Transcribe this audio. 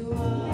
you are.